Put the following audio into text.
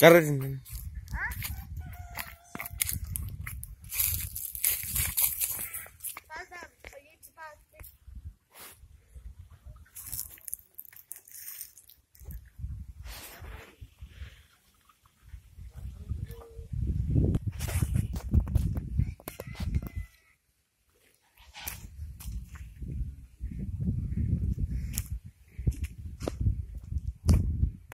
Kardeşim.